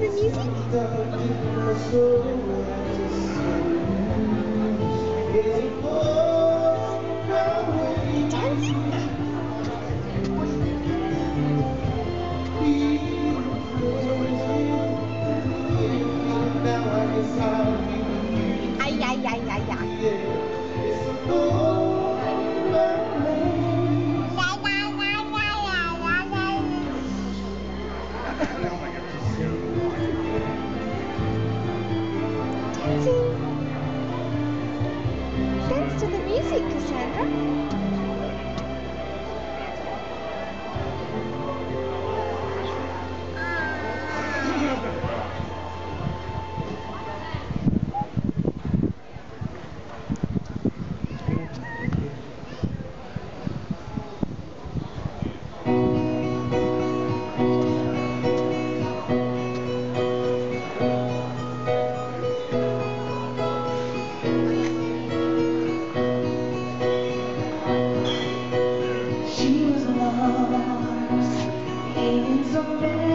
to the music? Dance to Thank you.